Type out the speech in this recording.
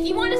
If you want to